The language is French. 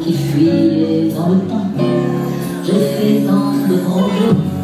qui fuyaient dans le temps? Je fais tant de grands jours.